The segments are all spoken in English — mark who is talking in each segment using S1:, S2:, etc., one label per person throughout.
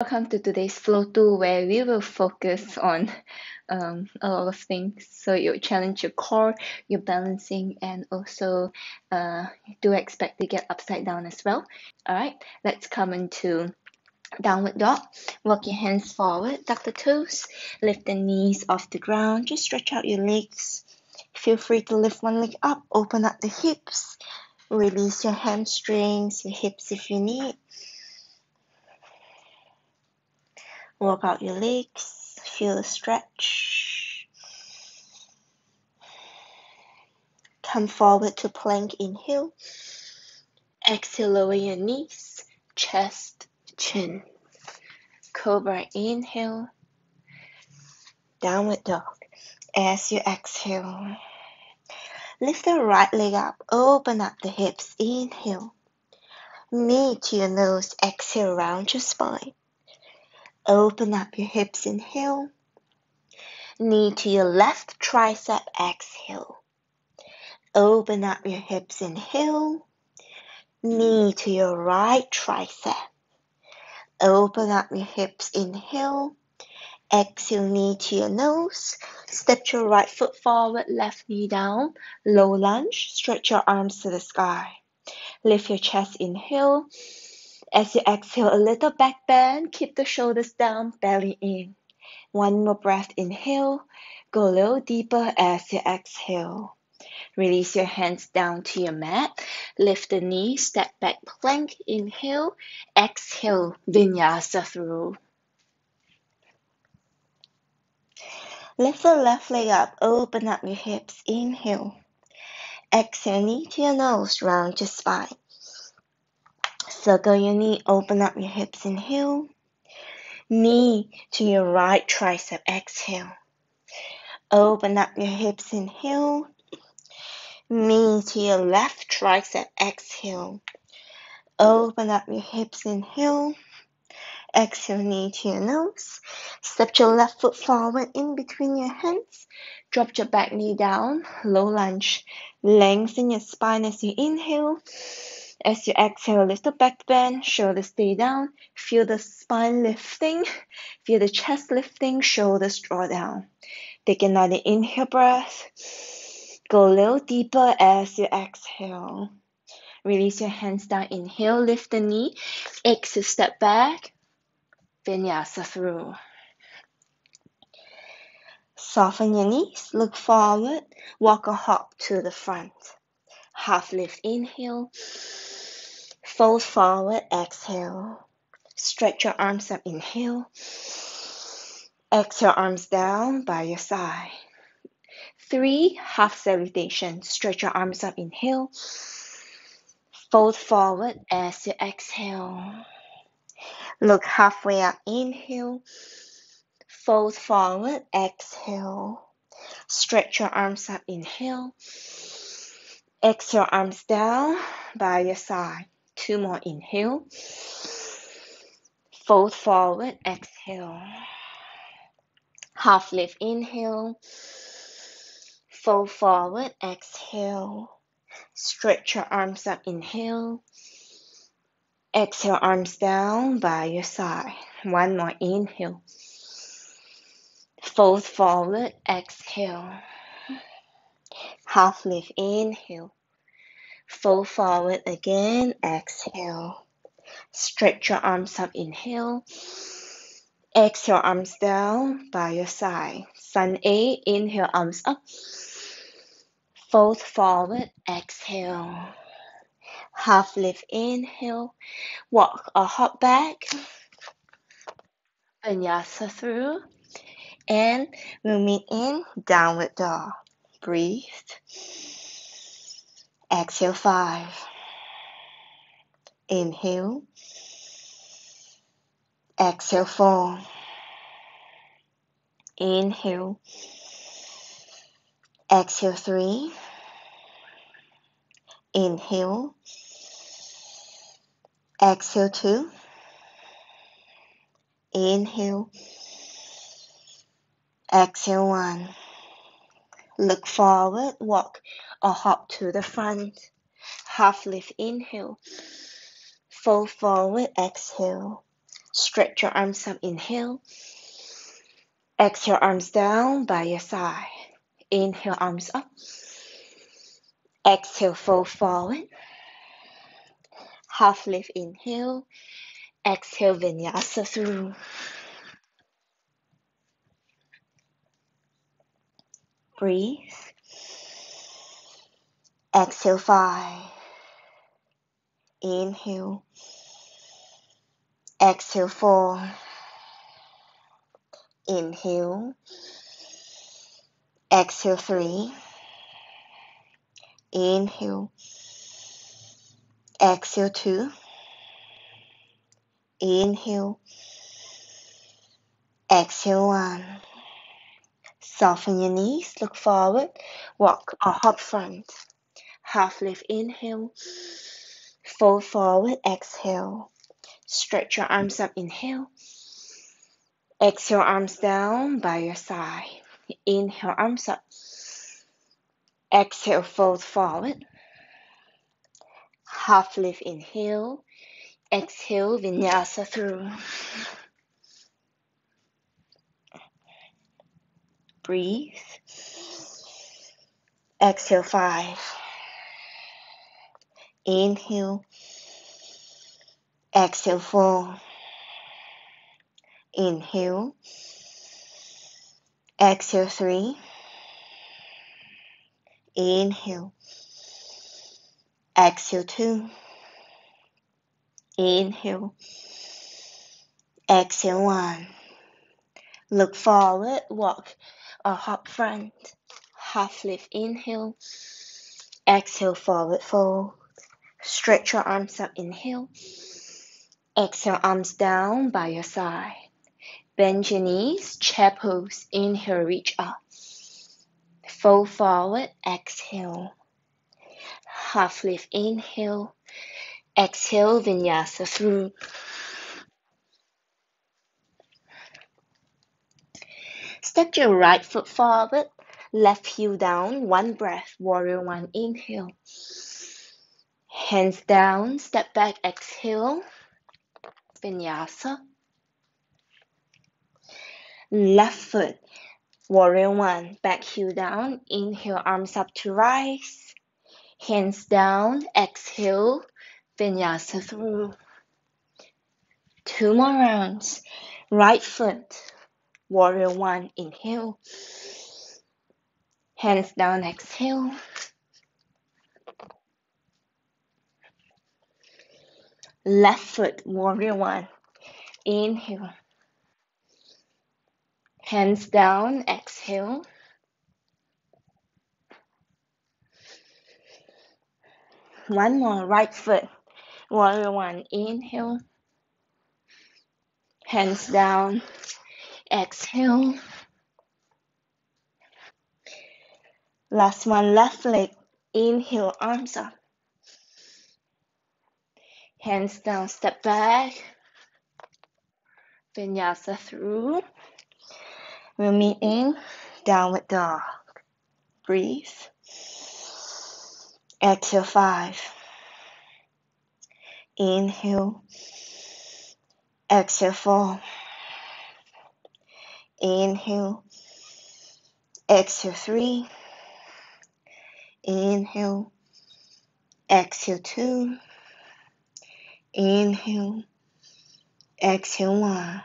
S1: Welcome to today's flow two where we will focus on um, a lot of things. So you challenge your core, your balancing, and also uh, do expect to get upside down as well. All right, let's come into downward dog. Walk your hands forward, tuck the toes, lift the knees off the ground. Just stretch out your legs. Feel free to lift one leg up, open up the hips, release your hamstrings, your hips if you need. Walk out your legs, feel the stretch. Come forward to plank, inhale. Exhale, lower your knees, chest, chin. Cobra, inhale. Downward dog. As you exhale, lift the right leg up, open up the hips, inhale. Knee to your nose, exhale, round your spine. Open up your hips, inhale. Knee to your left tricep, exhale. Open up your hips, inhale. Knee to your right tricep. Open up your hips, inhale. Exhale, knee to your nose. Step your right foot forward, left knee down. Low lunge, stretch your arms to the sky. Lift your chest, inhale. As you exhale, a little back bend, keep the shoulders down, belly in. One more breath, inhale. Go a little deeper as you exhale. Release your hands down to your mat. Lift the knees, step back plank, inhale. Exhale, vinyasa through. Lift the left leg up, open up your hips, inhale. Exhale, knee to your nose, round your spine. Circle your knee, open up your hips, inhale. Knee to your right tricep, exhale. Open up your hips, inhale. Knee to your left tricep, exhale. Open up your hips, inhale. Exhale, knee to your nose. Step your left foot forward in between your hands. Drop your back knee down, low lunge. Lengthen your spine as you inhale. As you exhale, lift the back bend, shoulders stay down. Feel the spine lifting. Feel the chest lifting, shoulders draw down. Take another inhale breath. Go a little deeper as you exhale. Release your hands down. Inhale, lift the knee. Exhale, step back. Vinyasa through. Soften your knees, look forward, walk a hop to the front. Half lift, inhale. Fold forward, exhale. Stretch your arms up, inhale. Exhale, arms down by your side. Three, half salutation. Stretch your arms up, inhale. Fold forward as you exhale. Look halfway up, inhale. Fold forward, exhale. Stretch your arms up, inhale. Exhale, arms down by your side. Two more inhale. Fold forward, exhale. Half lift, inhale. Fold forward, exhale. Stretch your arms up, inhale. Exhale, arms down by your side. One more inhale. Fold forward, exhale. Half lift, inhale. Fold forward again, exhale. Stretch your arms up, inhale. Exhale, arms down by your side. Sun A, inhale, arms up. Fold forward, exhale. Half lift, inhale. Walk or hop back. Vinyasa through. And we'll meet in downward dog. Breathe. Exhale five. Inhale. Exhale four. Inhale. Exhale three. Inhale. Exhale two. Inhale. Exhale one. Look forward, walk or hop to the front. Half lift, inhale. Fold forward, exhale. Stretch your arms up, inhale. Exhale, arms down by your side. Inhale, arms up. Exhale, fold forward. Half lift, inhale. Exhale, vinyasa through. Breathe. Exhale, five. Inhale. Exhale, four. Inhale. Exhale, three. Inhale. Exhale, two. Inhale. Exhale, one. Soften your knees, look forward, walk or hop front. Half lift, inhale. Fold forward, exhale. Stretch your arms up, inhale. Exhale, arms down by your side. Inhale, arms up. Exhale, fold forward. Half lift, inhale. Exhale, vinyasa through. Breathe. Exhale, five. Inhale. Exhale, four. Inhale. Exhale, three. Inhale. Exhale, two. Inhale. Exhale, one. Look forward, walk or hop front. Half lift, inhale. Exhale, forward fold. Stretch your arms up, inhale. Exhale, arms down by your side. Bend your knees, chair pose. Inhale, reach up. Fold forward, exhale. Half lift, inhale. Exhale, vinyasa through. Step your right foot forward, left heel down, one breath, warrior one, inhale. Hands down, step back, exhale, vinyasa. Left foot, warrior one, back heel down, inhale, arms up to rise. Hands down, exhale, vinyasa through. Two more rounds. Right foot, warrior one, inhale. Hands down, exhale. Left foot, warrior one, inhale. Hands down, exhale. One more, right foot, warrior one, inhale. Hands down, exhale. Last one, left leg, inhale, arms up. Hands down, step back. Vinyasa through. We'll meet in downward dog. Breathe. Exhale five. Inhale. Exhale four. Inhale. Exhale three. Inhale. Exhale two. Inhale. Exhale one.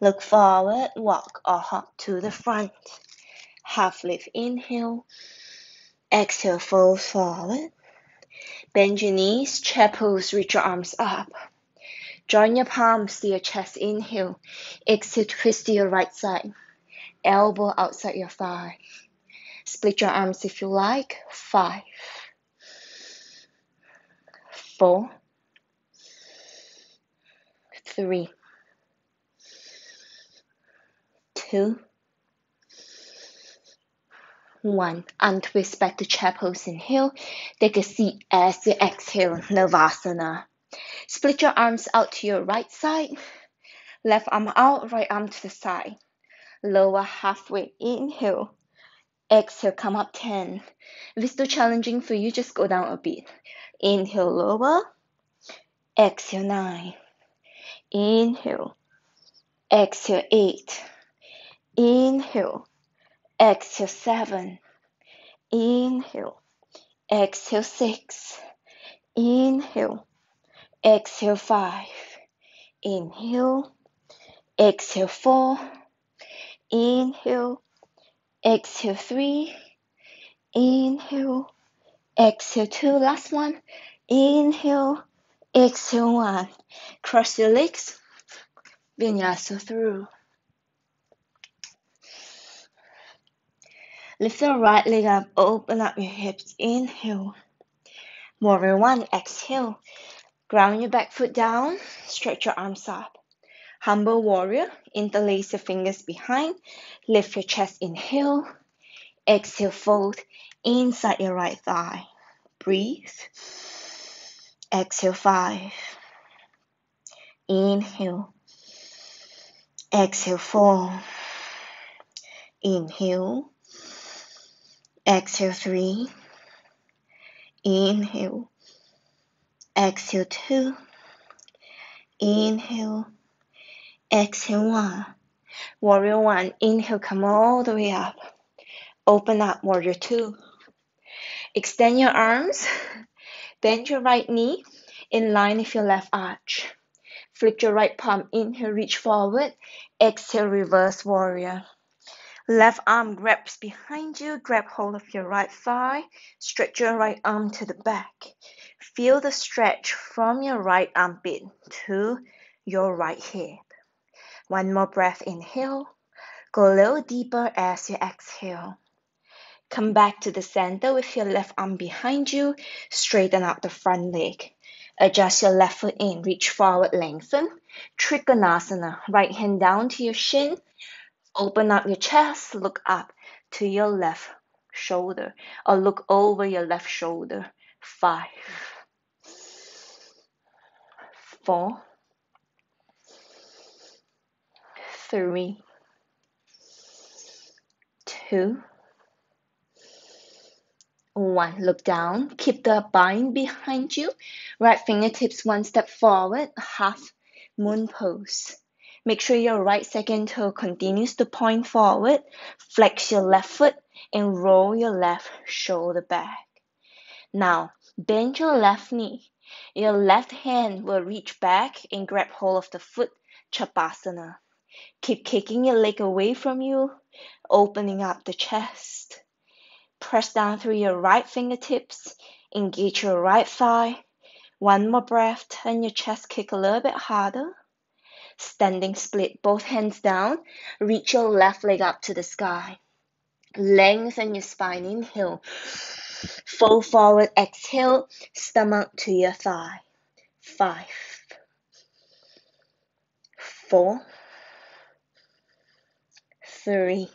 S1: Look forward, walk or hop to the front. Half lift, inhale. Exhale, fold forward. Bend your knees, pose, reach your arms up. Join your palms to your chest, inhale. Exhale, twist to your right side. Elbow outside your thigh. Split your arms if you like. Five, four, three, two, one. Untwist back to chair pose. Inhale. Take a seat as you exhale. Navasana. Split your arms out to your right side. Left arm out, right arm to the side. Lower halfway. Inhale. Exhale, come up 10. If it's too challenging for you, just go down a bit. Inhale, lower. Exhale, 9. inhale, exhale eight, inhale, exhale seven, inhale, exhale six, inhale, exhale five, inhale, exhale four, inhale, exhale three, inhale, exhale two, last one, inhale, exhale one, cross your legs, vinyasa through. Lift your right leg up, open up your hips, inhale. Warrior one, exhale. Ground your back foot down, stretch your arms up. Humble warrior, interlace your fingers behind, lift your chest, inhale. Exhale, fold inside your right thigh. Breathe. Exhale, five. Inhale. Exhale, four. Inhale. Exhale, three. Inhale. Exhale, two. Inhale. Exhale, one. Warrior one. Inhale, come all the way up. Open up, warrior two. Extend your arms. Bend your right knee in line with your left arch. Flip your right palm. Inhale, reach forward. Exhale, reverse warrior. Left arm grabs behind you, grab hold of your right thigh, stretch your right arm to the back. Feel the stretch from your right armpit to your right hip. One more breath, inhale. Go a little deeper as you exhale. Come back to the center with your left arm behind you, straighten out the front leg. Adjust your left foot in, reach forward, lengthen. Trikonasana, right hand down to your shin, Open up your chest, look up to your left shoulder or look over your left shoulder. Five, four, three, two, one. Look down. Keep the bind behind you. Right fingertips one step forward. Half moon pose. Make sure your right second toe continues to point forward. Flex your left foot and roll your left shoulder back. Now, bend your left knee. Your left hand will reach back and grab hold of the foot, Chapasana. Keep kicking your leg away from you, opening up the chest. Press down through your right fingertips, engage your right thigh. One more breath, turn your chest kick a little bit harder. Standing split, both hands down. Reach your left leg up to the sky. Lengthen your spine, inhale. Fold forward, exhale, stomach to your thigh. Five, four, three,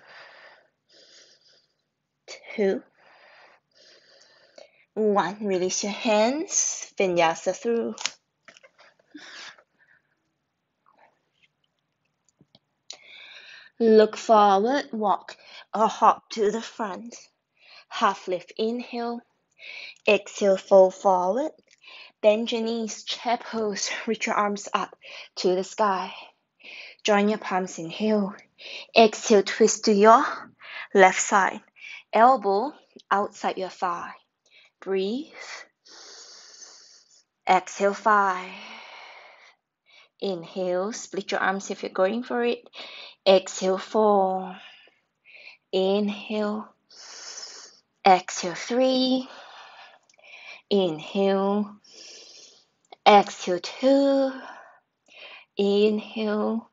S1: two, one. Release your hands, vinyasa through. Look forward, walk or hop to the front. Half lift, inhale. Exhale, fold forward. Bend your knees, chair pose. Reach your arms up to the sky. Join your palms, inhale. Exhale, twist to your left side. Elbow outside your thigh. Breathe. Exhale, five. Inhale, split your arms if you're going for it. Exhale, four. Inhale. Exhale, three. Inhale. Exhale, two. Inhale.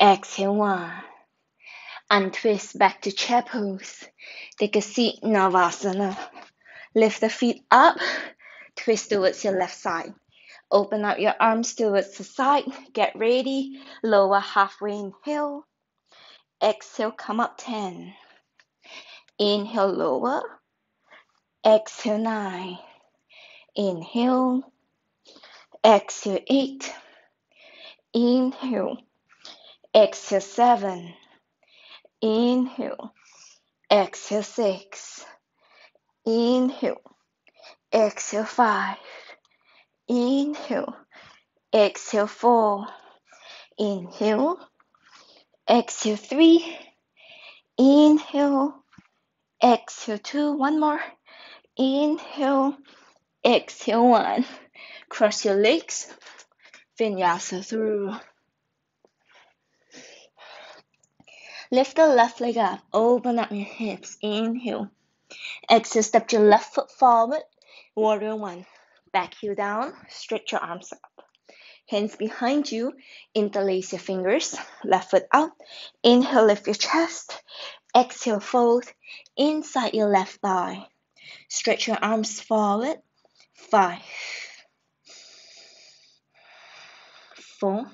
S1: Exhale, one. Untwist back to chair pose. Take a seat, Navasana. Lift the feet up. Twist towards your left side. Open up your arms towards the side. Get ready. Lower halfway. Inhale. Exhale. Come up 10. Inhale. Lower. Exhale. 9. Inhale. Exhale. 8. Inhale. Exhale. 7. Inhale. Exhale. 6. Inhale. Exhale. 5. Inhale. exhale four, inhale, exhale three, inhale, exhale two, one more, inhale, exhale one, cross your legs, vinyasa through. Lift the left leg up, open up your hips, inhale, exhale, step your left foot forward, warrior one, back heel down, stretch your arms up. Hands behind you, interlace your fingers, left foot out. Inhale, lift your chest. Exhale, fold inside your left thigh. Stretch your arms forward. Five, four,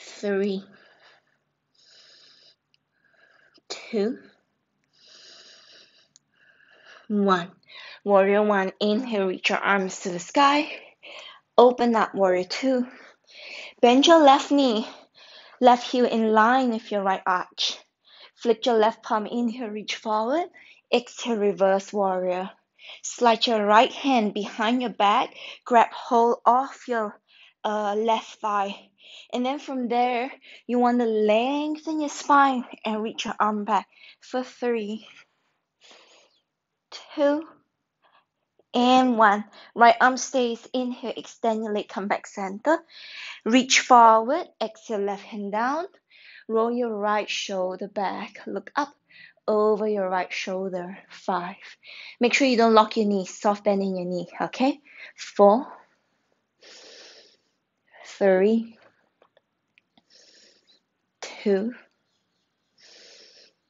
S1: three, two, one. Warrior one, inhale, reach your arms to the sky. Open up, warrior two. Bend your left knee, left heel in line with your right arch. Flick your left palm inhale, reach forward. Exhale, reverse warrior. Slide your right hand behind your back, grab hold of your uh, left thigh. And then from there, you want to lengthen your spine and reach your arm back for three, two, and one. Right arm stays. Inhale, extend your leg, come back center. Reach forward, exhale, left hand down. Roll your right shoulder back. Look up over your right shoulder. Five. Make sure you don't lock your knee. Soft bend in your knee. Okay. Four. Three. Two.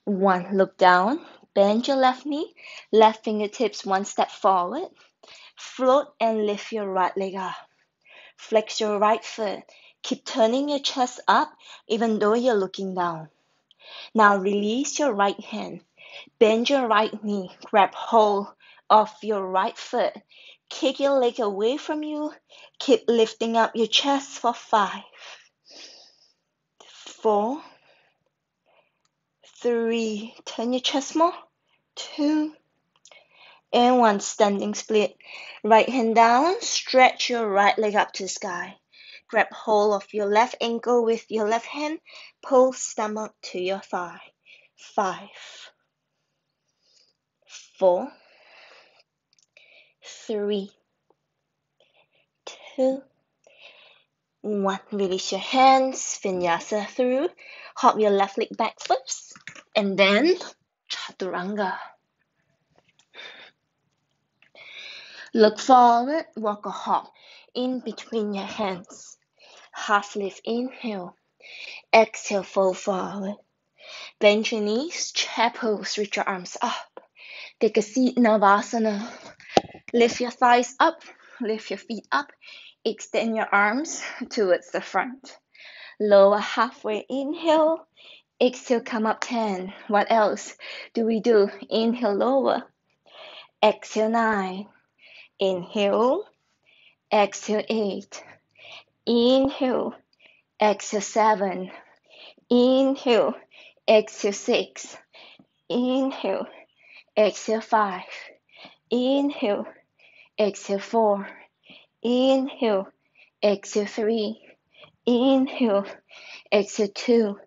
S1: One. Look down. Bend your left knee, left fingertips one step forward. Float and lift your right leg up. Flex your right foot. Keep turning your chest up even though you're looking down. Now release your right hand. Bend your right knee. Grab hold of your right foot. Kick your leg away from you. Keep lifting up your chest for five, four, three, turn your chest more, two, and one, standing split. Right hand down, stretch your right leg up to the sky. Grab hold of your left ankle with your left hand, pull stomach to your thigh. Five, four, three, two, one. Release your hands, vinyasa through. Hop your left leg back first and then chaturanga. Look forward, walk a hop in between your hands. Half lift, inhale. Exhale, fold forward. Bend your knees, pose, reach your arms up. Take a seat, Navasana. Lift your thighs up, lift your feet up. Extend your arms towards the front. Lower halfway, inhale. Exhale, come up 10. What else do we do? Inhale, lower. Exhale, 9. Inhale. Exhale, 8. Inhale. Exhale, 7. Inhale. Exhale, 6. Inhale. Exhale, 5. Inhale. Exhale, 4. Inhale. Exhale, 3. Inhale. Exhale, 2.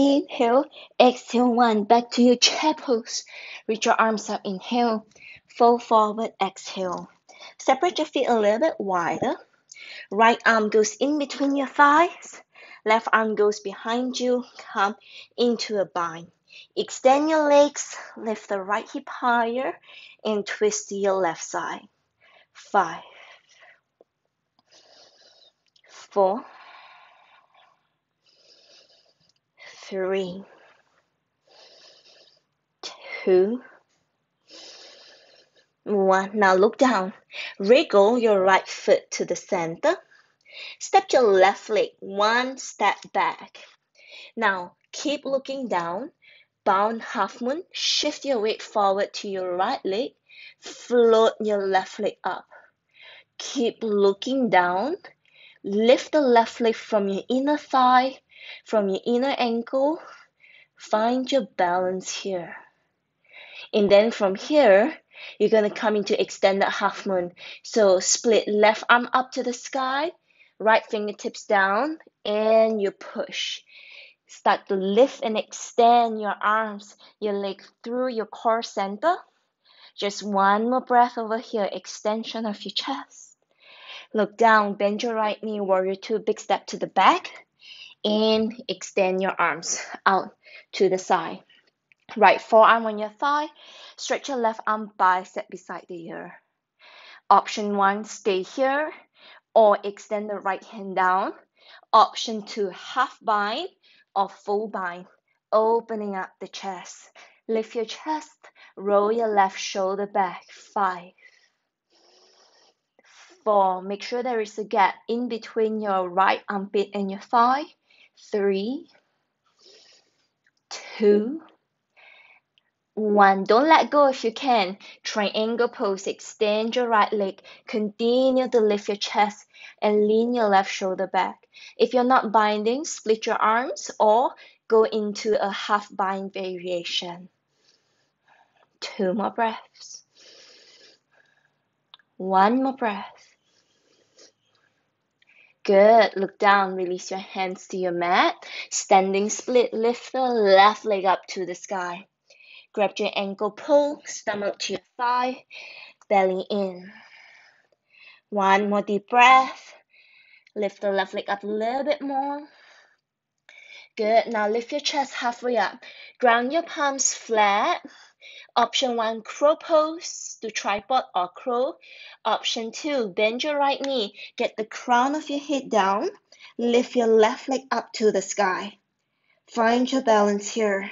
S1: Inhale, exhale one. Back to your chair pose. Reach your arms up. Inhale, fold forward. Exhale. Separate your feet a little bit wider. Right arm goes in between your thighs. Left arm goes behind you. Come into a bind. Extend your legs. Lift the right hip higher and twist your left side. Five, four three, two, one. Now look down. Wriggle your right foot to the center. Step your left leg one step back. Now keep looking down. Bound half moon. Shift your weight forward to your right leg. Float your left leg up. Keep looking down. Lift the left leg from your inner thigh from your inner ankle, find your balance here. And then from here, You're gonna come into extended half moon. So split left arm up to the sky, right fingertips down, and you push. Start to lift and extend your arms, your leg through your core center. Just one more breath over here, extension of your chest. Look down, bend your right knee, warrior two, big step to the back, and extend your arms out to the side. Right forearm on your thigh, stretch your left arm bicep beside the ear. Option one, stay here or extend the right hand down. Option two, half bind or full bind, opening up the chest. Lift your chest, roll your left shoulder back. Five, four, make sure there is a gap in between your right armpit and your thigh. Three, two, one. Don't let go if you can. Triangle pose. Extend your right leg. Continue to lift your chest and lean your left shoulder back. If you're not binding, split your arms or go into a half bind variation. Two more breaths. One more breath. Good. Look down. Release your hands to your mat. Standing split. Lift the left leg up to the sky. Grab your ankle, pull, stomach to your thigh, belly in. One more deep breath. Lift the left leg up a little bit more. Good. Now lift your chest halfway up. Ground your palms flat. Option one, crow pose to tripod or crow. Option two, bend your right knee. Get the crown of your head down. Lift your left leg up to the sky. Find your balance here.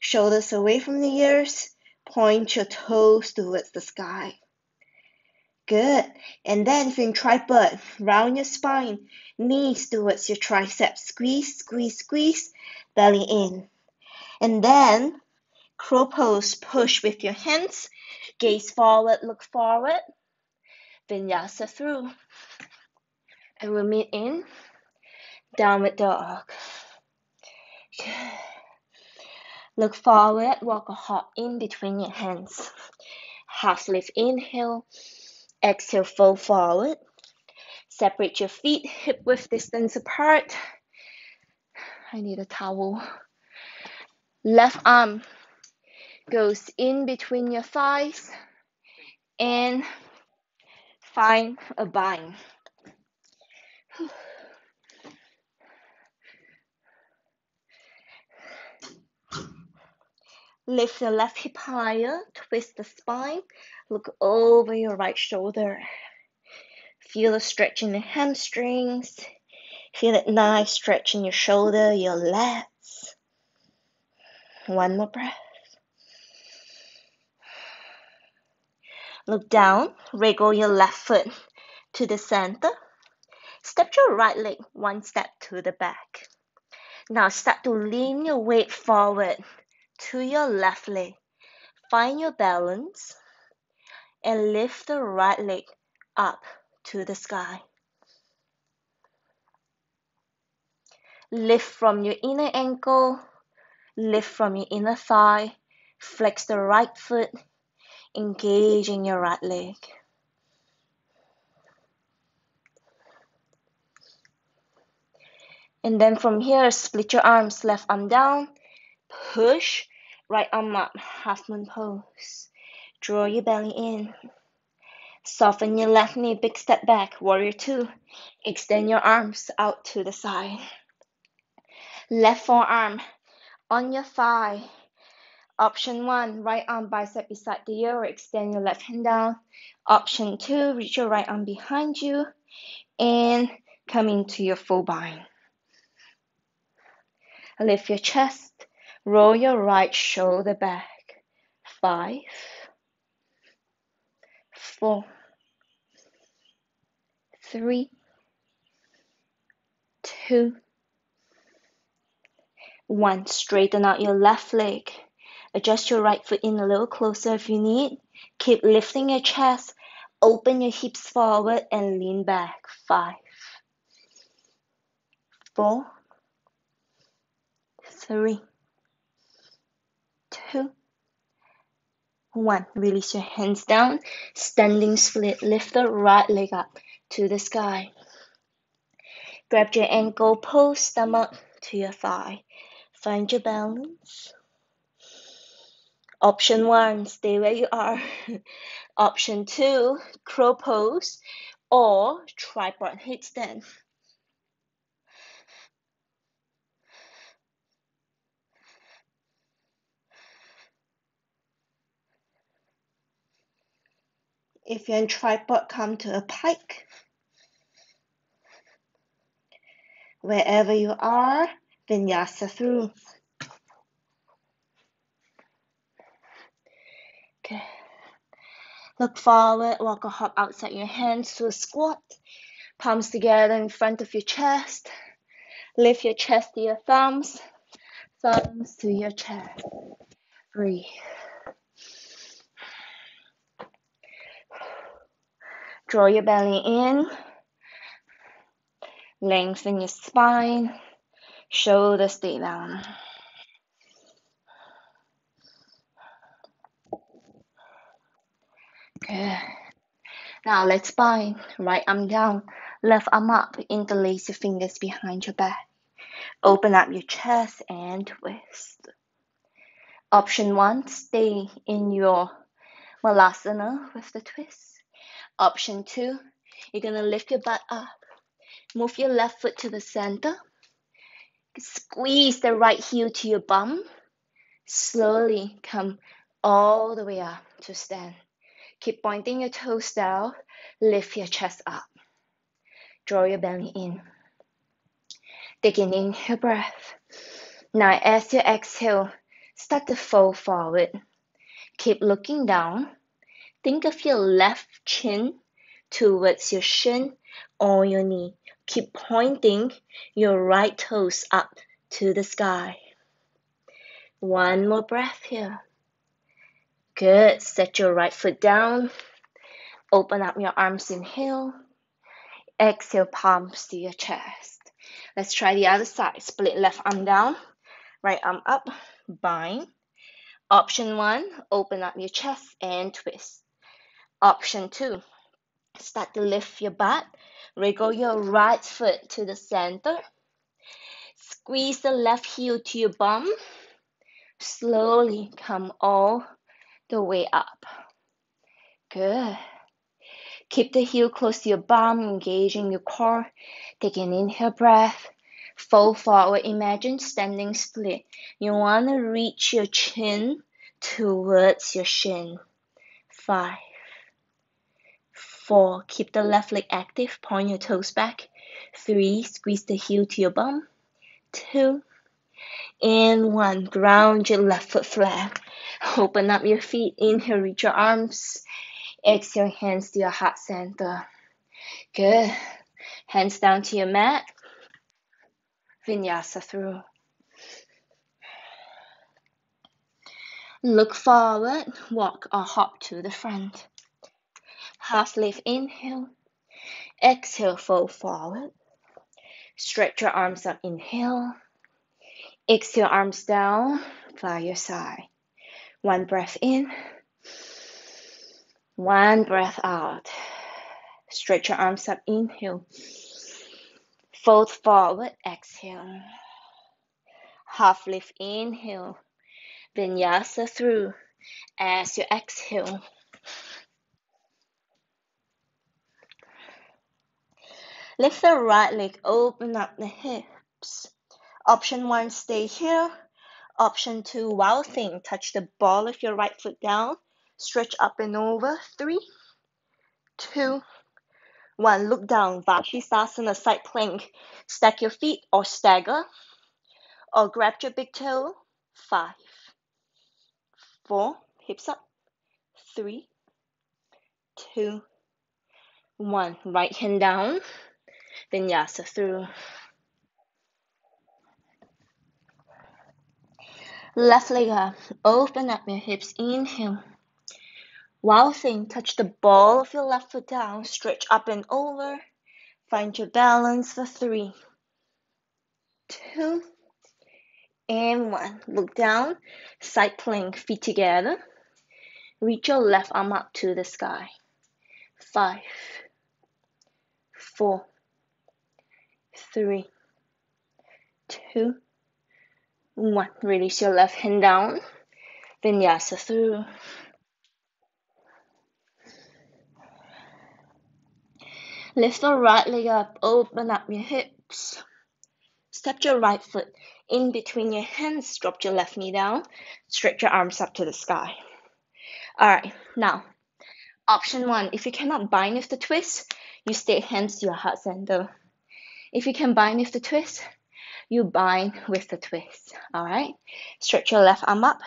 S1: Shoulders away from the ears. Point your toes towards the sky. Good. And then if you're in tripod, round your spine, knees towards your triceps. Squeeze, squeeze, squeeze, belly in. And then crow pose, push with your hands, gaze forward, look forward. Vinyasa through. And we'll meet in downward dog. Good. Look forward, walk a hop in between your hands. Half lift inhale, exhale, fold forward. Separate your feet hip width distance apart. I need a towel. Left arm goes in between your thighs and find a bind. Lift your left hip higher, twist the spine, look over your right shoulder. Feel the stretch in the hamstrings. Feel that nice stretch in your shoulder, your lats. One more breath. Look down, wriggle your left foot to the center. Step your right leg one step to the back. Now start to lean your weight forward to your left leg. Find your balance and lift the right leg up to the sky. Lift from your inner ankle, lift from your inner thigh, flex the right foot, engaging your right leg. And then from here, split your arms, left arm down, Push, right arm up, half moon pose. Draw your belly in. Soften your left knee, big step back, warrior two. Extend your arms out to the side. Left forearm on your thigh. Option one, right arm bicep beside the ear, or extend your left hand down. Option two, reach your right arm behind you and come into your full bind. Lift your chest, Roll your right shoulder back. Five, four, three, two, one. Straighten out your left leg. Adjust your right foot in a little closer if you need. Keep lifting your chest. Open your hips forward and lean back. Five, four, three, two, One, release your hands down. Standing split, lift the right leg up to the sky. Grab your ankle, pull stomach to your thigh. Find your balance. Option mm-hmm. one, stay where you are. Option two, crow pose or tripod headstand. If you're in tripod, come to a pike. Wherever you are, vinyasa through. Look forward, walk or hop outside your hands to a squat. Palms together in front of your chest. Lift your chest to your thumbs, thumbs to your chest. Breathe. Draw your belly in. Lengthen your spine. Shoulders stay down. Good. Now let's bind. Right arm down, left arm up. Interlace your fingers behind your back. Open up your chest and twist. Option one, stay in your Malasana with the twist. Option two, you're gonna lift your butt up. Move your left foot to the center. Squeeze the right heel to your bum. Slowly come all the way up to stand. Keep pointing your toes down. Lift your chest up. Draw your belly in. Take an inhale breath. Now as you exhale, start to fold forward. Keep looking down. Think of your left chin towards your shin or your knee. Keep pointing your right toes up to the sky. One more breath here. Good. Set your right foot down. Open up your arms, inhale. Exhale, palms to your chest. Let's try the other side. Split left arm down, right arm up, bind. Option one, open up your chest and twist. Option two, start to lift your butt. Wriggle your right foot to the center. Squeeze the left heel to your bum. Slowly come all the way up. Good. Keep the heel close to your bum, engaging your core. Take an inhale breath. Fold forward. Imagine standing split. You want to reach your chin towards your shin. Five Four, keep the left leg active, point your toes back. Three, squeeze the heel to your bum. Two, and one, ground your left foot flat. Open up your feet, inhale, reach your arms. Exhale, hands to your heart center. Good. Hands down to your mat. Vinyasa through. Look forward, walk or hop to the front half lift inhale. Exhale, fold forward. Stretch your arms up, inhale. Exhale, arms down by your side. One breath in. One breath out. Stretch your arms up, inhale. Fold forward, exhale. Half lift, inhale. Vinyasa through as you exhale. Lift the right leg, open up the hips. Option one, stay here. Option two, wild thing. Touch the ball of your right foot down. Stretch up and over. Three, two, one. Look down. Vashisthasana, side plank. Stack your feet or stagger. Or grab your big toe. Five, four, hips up. Three, two, one. Right hand down vinyasa through. Left leg up, uh, open up your hips, inhale. Wild thing, touch the ball of your left foot down, stretch up and over. Find your balance for three, two, and one. Look down, side plank, feet together. reach your left arm up to the sky. Five, four, three, two, one. Release your left hand down. Vinyasa through. Lift the right leg up, open up your hips. Step your right foot in between your hands, drop your left knee down, stretch your arms up to the sky. Alright, now, option one, if you cannot bind with the twist, you stay hands to your heart center. If you can bind with the twist, you bind with the twist. Alright, stretch your left arm up.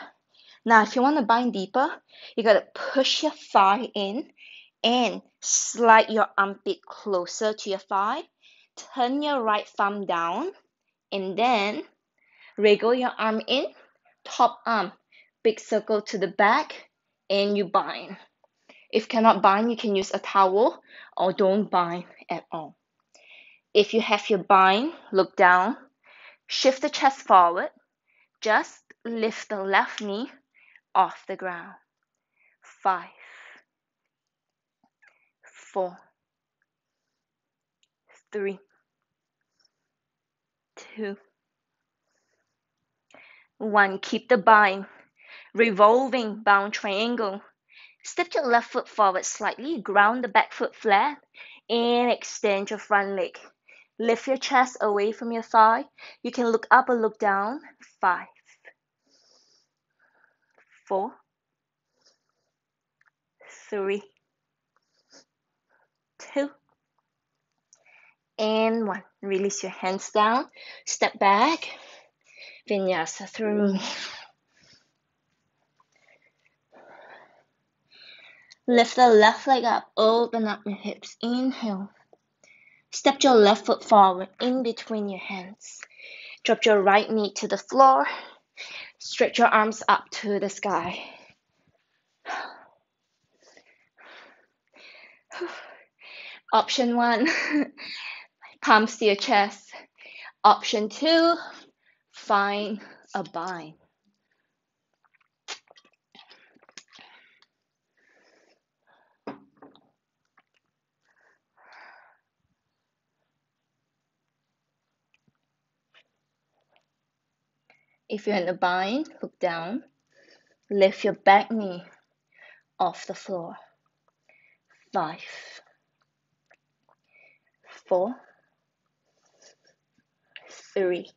S1: Now, if you want to bind deeper, you got to push your thigh in and slide your armpit closer to your thigh. Turn your right thumb down and then wriggle your arm in, top arm, big circle to the back, and you bind. If cannot bind, you can use a towel or don't bind at all. If you have your bind, look down, shift the chest forward, just lift the left knee off the ground. Five, four, three, two, one. Keep the bind. Revolving bound triangle. Step your left foot forward slightly, ground the back foot flat, and extend your front leg. Lift your chest away from your thigh. You can look up or look down. Five, four, three, two, and one. Release your hands down. Step back. Vinyasa through. Lift the left leg up. Open up your hips. Inhale. Step your left foot forward in between your hands. Drop your right knee to the floor. Stretch your arms up to the sky. Option one, palms to your chest. Option two, find a bind. If you're in a bind, look down. Lift your back knee off the floor. Five, four, three,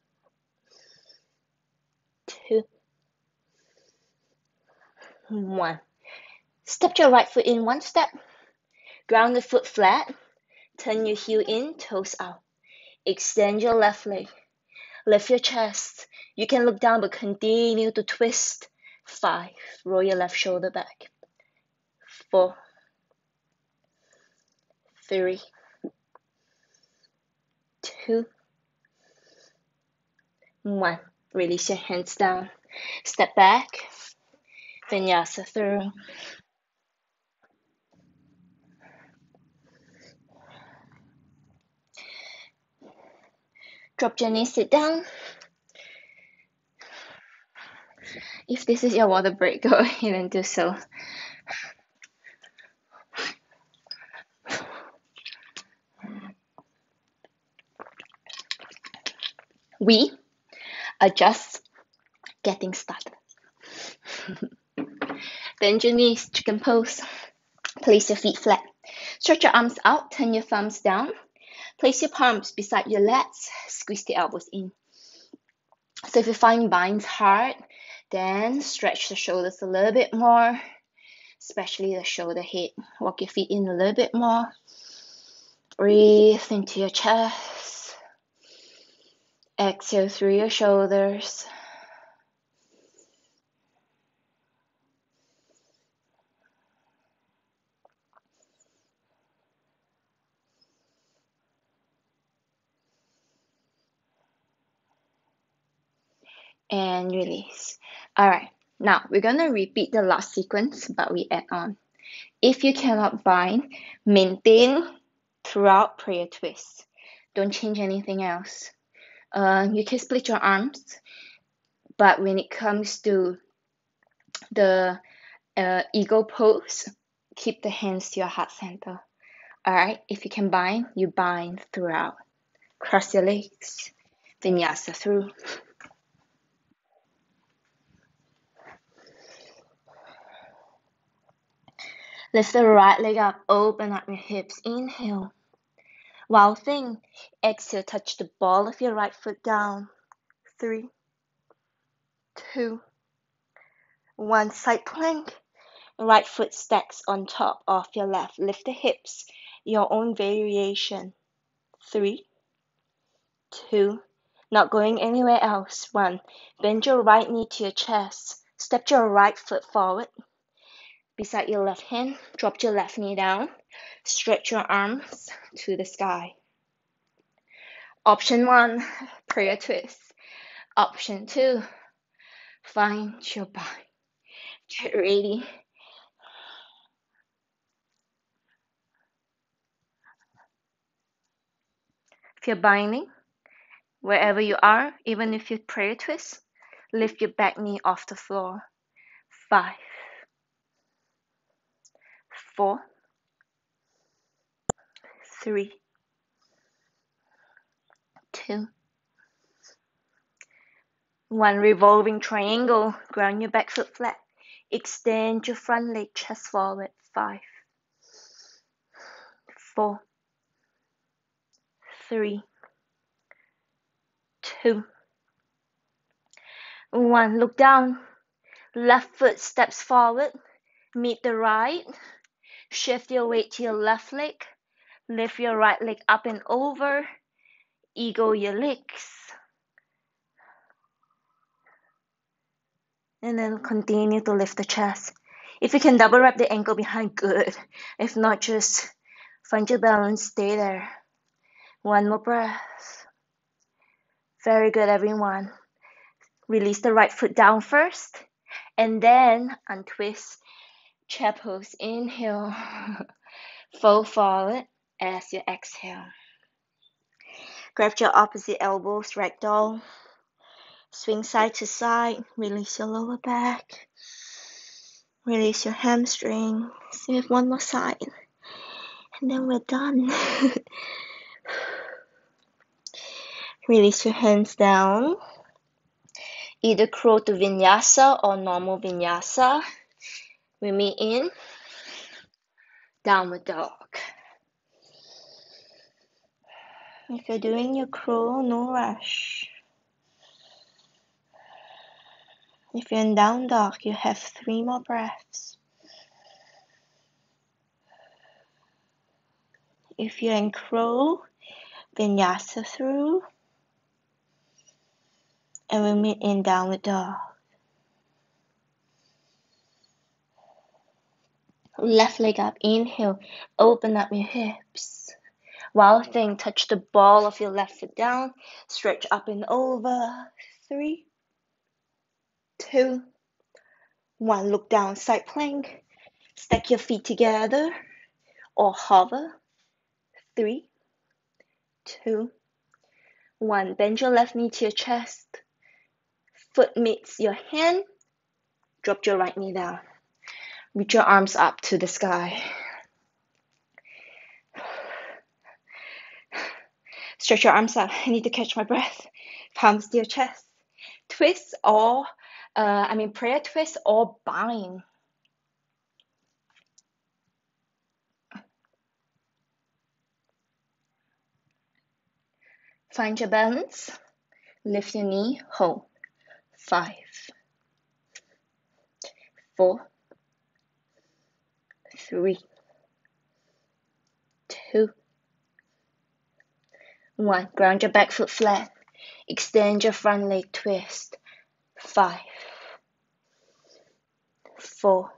S1: two, one. Step your right foot in one step. Ground the foot flat. Turn your heel in, toes out. Extend your left leg. Lift your chest. You can look down, but continue to twist. Five. Roll your left shoulder back. Four. Three. Two. One. Release your hands down. Step back. Vinyasa through. Drop your knees, sit down. If this is your water break, go ahead and do so. We are just getting started. Bend your knees, chicken pose. Place your feet flat. Stretch your arms out, turn your thumbs down. Place your palms beside your legs, squeeze the elbows in. So if you find binds hard, then stretch the shoulders a little bit more, especially the shoulder head. Walk your feet in a little bit more. Breathe into your chest. Exhale through your shoulders. And release. Alright, now we're gonna repeat the last sequence, but we add on. If you cannot bind, maintain throughout prayer twist. Don't change anything else. Uh, you can split your arms, but when it comes to the uh, eagle pose. Keep the hands to your heart center. All right, if you can bind, you bind throughout. Cross your legs, vinyasa through. Lift the right leg up, open up your hips. Inhale. Wild thing. Exhale, touch the ball of your right foot down. Three, two, one. Side plank. Right foot stacks on top of your left. Lift the hips, your own variation. Three, two, not going anywhere else. One, bend your right knee to your chest. Step your right foot forward. Beside your left hand, drop your left knee down. Stretch your arms to the sky. Option one, prayer twist. Option two, find your bind. Get ready. If you're binding, wherever you are, even if you prayer twist, lift your back knee off the floor. Five, four, three, two, one. Revolving triangle. Ground your back foot flat. Extend your front leg, chest forward. Five, four, three, two, one. Look down. Left foot steps forward. Meet the right. Shift your weight to your left leg. Lift your right leg up and over. Eagle your legs. And then continue to lift the chest. If you can double wrap the ankle behind, good. If not, just find your balance, stay there. One more breath. Very good, everyone. Release the right foot down first, and then untwist. Pose. Inhale. Fold forward as you exhale. Grab your opposite elbows, ragdoll. Swing side to side. Release your lower back. Release your hamstring. Save one more side. And then we're done. Release your hands down. Either crow to vinyasa or normal vinyasa. We meet in downward dog. If you're doing your crow, no rush. If you're in down dog, you have three more breaths. If you're in crow, vinyasa through and we meet in downward dog. Left leg up, inhale, open up your hips. Wild thing, touch the ball of your left foot down, stretch up and over. Three, two, one. Look down, side plank. Stack your feet together or hover. Three, two, one. Bend your left knee to your chest foot meets your hand, drop your right knee down. Reach your arms up to the sky. Stretch your arms out. I need to catch my breath. Palms to your chest. Twist or, uh, I mean, prayer twist or bind. Find your balance. Lift your knee, hold five, four, three, two, one. Ground your back foot flat. Extend your front leg twist. Five, four,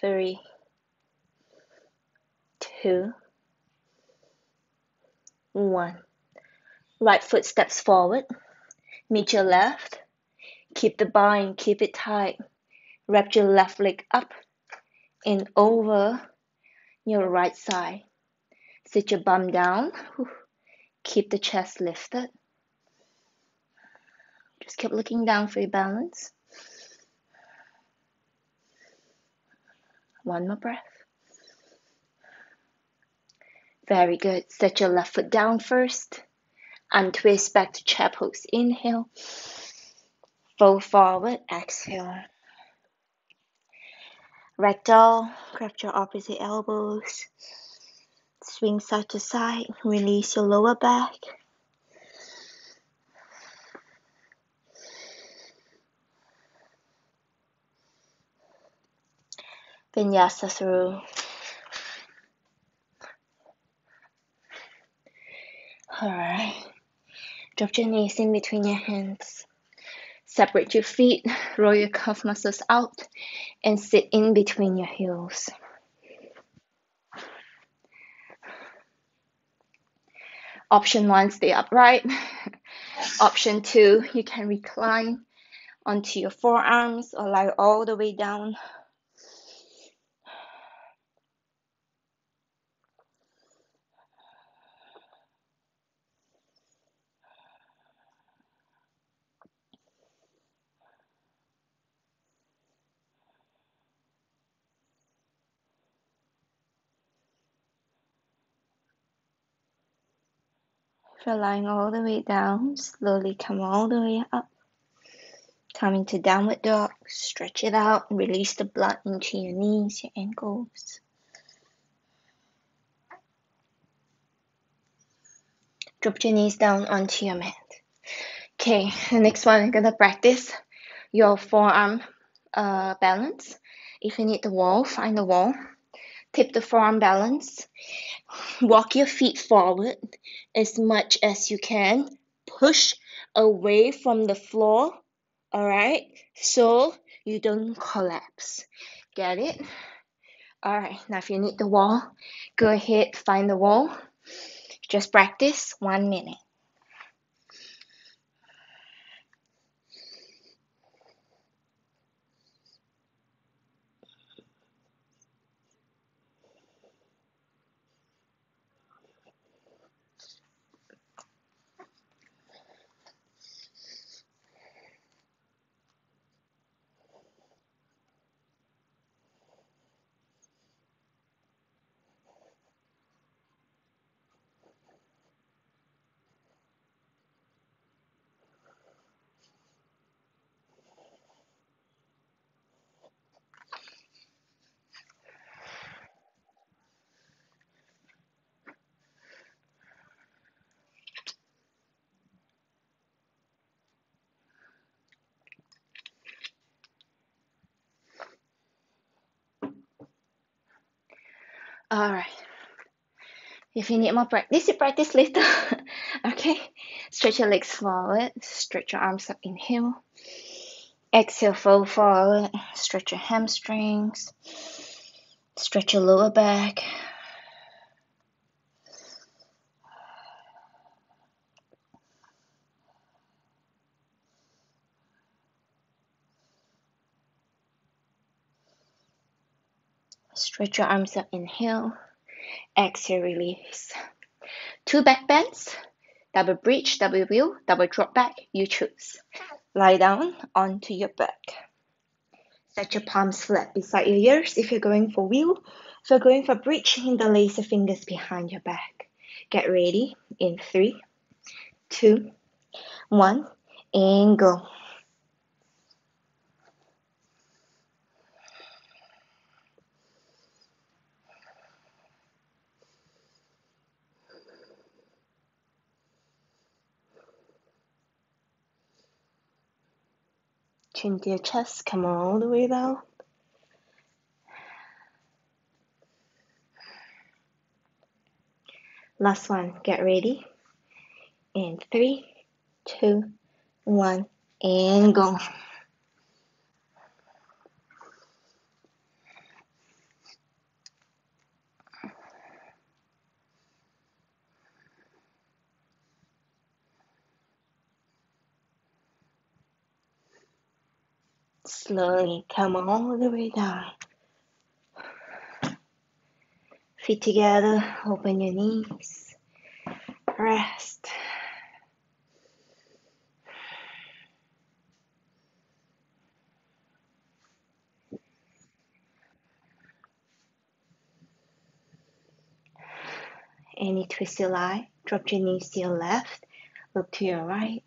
S1: three, two, one. Right foot steps forward. Meet your left. Keep the bind, keep it tight. Wrap your left leg up and over your right side. Sit your bum down. Keep the chest lifted. Just keep looking down for your balance. One more breath. Very good. Set your left foot down first. Untwist back to chair pose. Inhale. Fold forward. Exhale. Ragdoll. Grab your opposite elbows. Swing side to side. Release your lower back. Vinyasa through. Alright. Drop your knees in between your hands. Separate your feet, roll your calf muscles out, and sit in between your heels. Option one, stay upright. Option two, you can recline onto your forearms or lie all the way down If you're lying all the way down, slowly come all the way up. Come into downward dog, stretch it out, release the blood into your knees, your ankles. Drop your knees down onto your mat. Okay, the next one I'm gonna practice your forearm uh, balance. If you need the wall, find the wall. Tip the forearm balance. Walk your feet forward as much as you can. Push away from the floor. Alright? So you don't collapse. Get it? Alright, now if you need the wall, go ahead, find the wall. Just practice one minute. Alright. If you need more practice, you practice later. okay? Stretch your legs forward. Stretch your arms up. Inhale. Exhale, fold forward. Stretch your hamstrings. Stretch your lower back. Stretch your arms up, inhale. Exhale, release. Two back bends, double bridge, double wheel, double drop back, you choose. Lie down onto your back. Set your palms flat beside your ears if you're going for wheel. If you're going for bridge, interlace your fingers behind your back. Get ready in three, two, one, and go. Chin to your chest, come all the way down. Last one, get ready. In three, two, one, and go. slowly come all the way down. Feet together, open your knees, rest. Any twist your lie, drop your knees to your left, look to your right,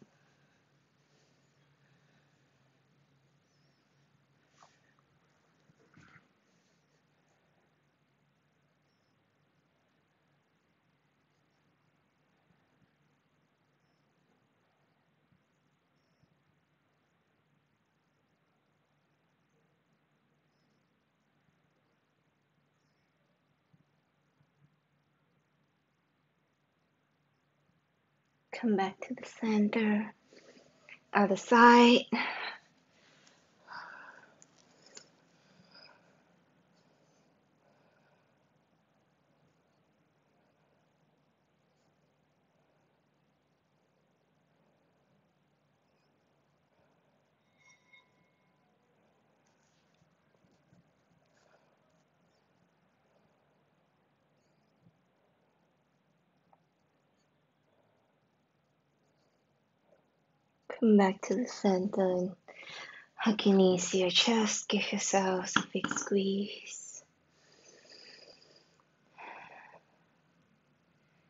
S1: Come back to the center. Other side. Come back to the center and hug your knees to your chest. Give yourselves a big squeeze.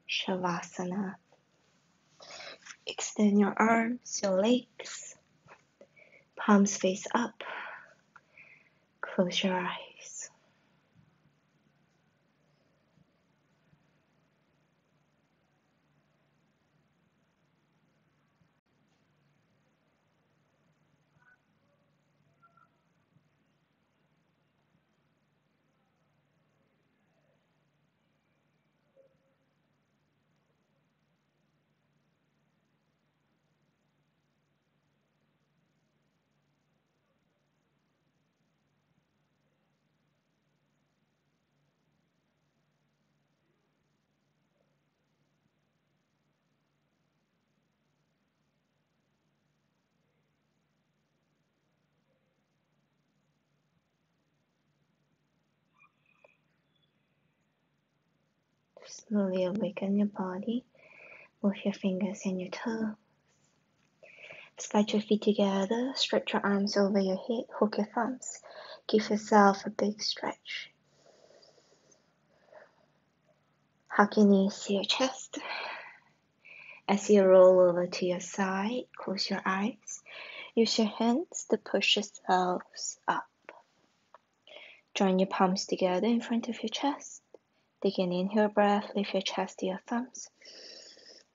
S1: Shavasana. Extend your arms, your legs, palms face up. Close your eyes. Slowly awaken your body. Move your fingers and your toes. Slide your feet together. Stretch your arms over your head. Hook your thumbs. Give yourself a big stretch. Hug your knees to your chest. As you roll over to your side, close your eyes. Use your hands to push yourselves up. Join your palms together in front of your chest. Take an inhale breath, lift your chest to your thumbs.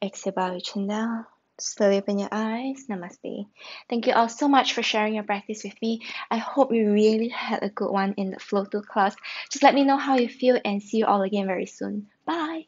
S1: Exhale, your chin down. Slowly open your eyes. Namaste. Thank you all so much for sharing your practice with me. I hope you really had a good one in the Flow to class. Just let me know how you feel and see you all again very soon. Bye.